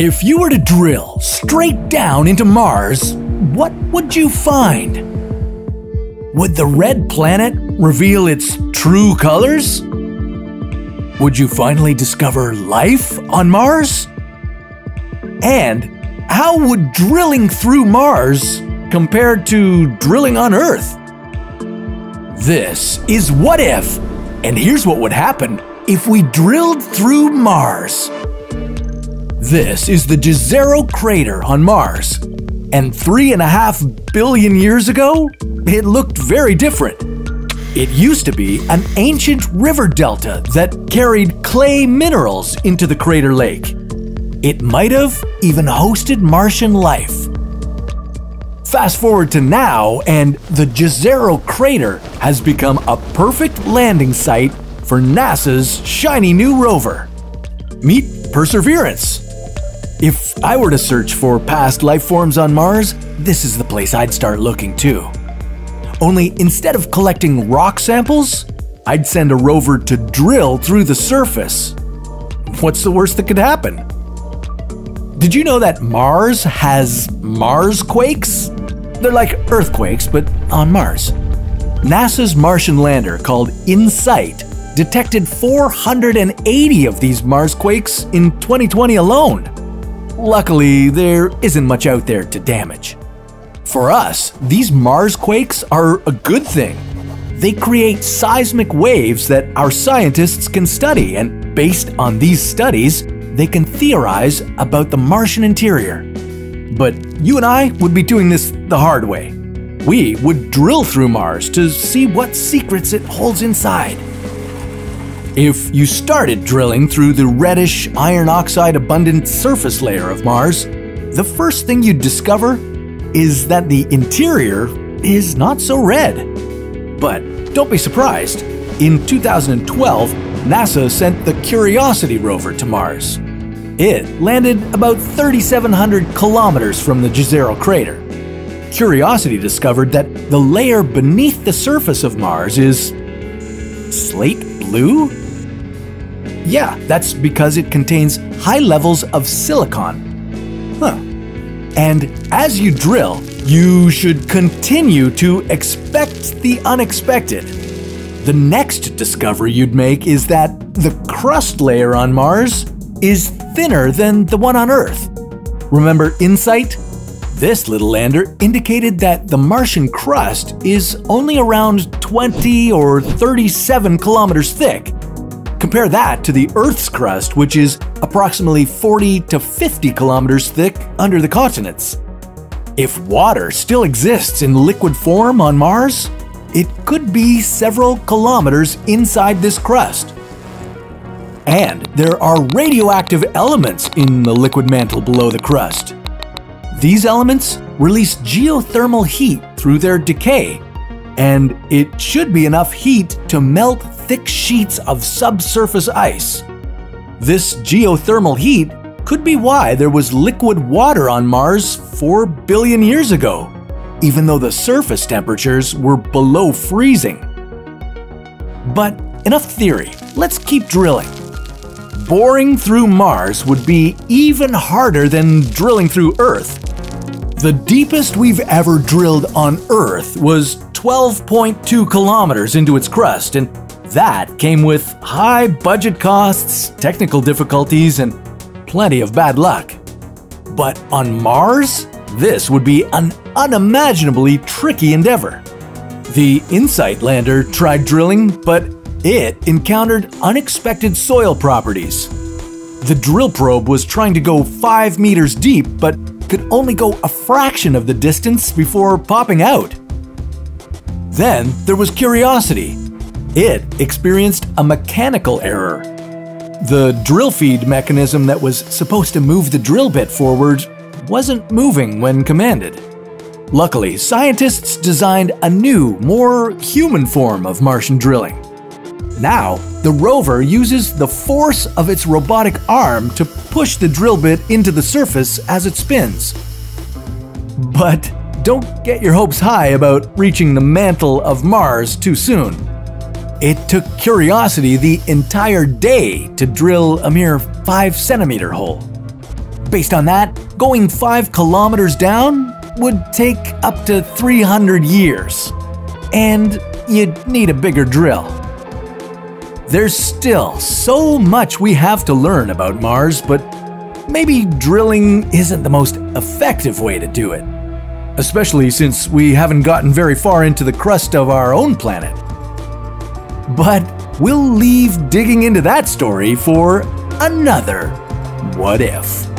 If you were to drill straight down into Mars, what would you find? Would the red planet reveal its true colors? Would you finally discover life on Mars? And how would drilling through Mars compare to drilling on Earth? This is What If, and here's what would happen if we drilled through Mars. This is the Jezero crater on Mars. And three and a half billion years ago, it looked very different. It used to be an ancient river delta that carried clay minerals into the crater lake. It might have even hosted Martian life. Fast forward to now, and the Jezero crater has become a perfect landing site for NASA's shiny new rover. Meet Perseverance. If I were to search for past life forms on Mars, this is the place I'd start looking too. Only instead of collecting rock samples, I'd send a rover to drill through the surface. What's the worst that could happen? Did you know that Mars has Mars quakes? They're like earthquakes, but on Mars. NASA's Martian lander called InSight detected 480 of these Mars quakes in 2020 alone. Luckily, there isn't much out there to damage. For us, these Mars quakes are a good thing. They create seismic waves that our scientists can study, and based on these studies, they can theorize about the Martian interior. But you and I would be doing this the hard way. We would drill through Mars to see what secrets it holds inside. If you started drilling through the reddish iron oxide abundant surface layer of Mars, the first thing you'd discover is that the interior is not so red. But don't be surprised. In 2012, NASA sent the Curiosity rover to Mars. It landed about 3,700 kilometers from the Jezero crater. Curiosity discovered that the layer beneath the surface of Mars is slate blue? Yeah, that's because it contains high levels of silicon. Huh. And as you drill, you should continue to expect the unexpected. The next discovery you'd make is that the crust layer on Mars is thinner than the one on Earth. Remember InSight? This little lander indicated that the Martian crust is only around 20 or 37 kilometers thick. Compare that to the Earth's crust, which is approximately 40 to 50 kilometers thick under the continents. If water still exists in liquid form on Mars, it could be several kilometers inside this crust. And there are radioactive elements in the liquid mantle below the crust. These elements release geothermal heat through their decay, and it should be enough heat to melt thick sheets of subsurface ice. This geothermal heat could be why there was liquid water on Mars 4 billion years ago, even though the surface temperatures were below freezing. But enough theory, let's keep drilling. Boring through Mars would be even harder than drilling through Earth. The deepest we've ever drilled on Earth was 12.2 kilometers into its crust, and that came with high budget costs, technical difficulties, and plenty of bad luck. But on Mars, this would be an unimaginably tricky endeavor. The InSight lander tried drilling, but it encountered unexpected soil properties. The drill probe was trying to go 5 meters deep, but could only go a fraction of the distance before popping out. Then there was Curiosity. It experienced a mechanical error. The drill feed mechanism that was supposed to move the drill bit forward wasn't moving when commanded. Luckily, scientists designed a new, more human form of Martian drilling. Now, the rover uses the force of its robotic arm to push the drill bit into the surface as it spins. But don't get your hopes high about reaching the mantle of Mars too soon. It took Curiosity the entire day to drill a mere 5 centimeter hole. Based on that, going 5 kilometers down would take up to 300 years. And you'd need a bigger drill. There's still so much we have to learn about Mars, but maybe drilling isn't the most effective way to do it. Especially since we haven't gotten very far into the crust of our own planet. But we'll leave digging into that story for another What If.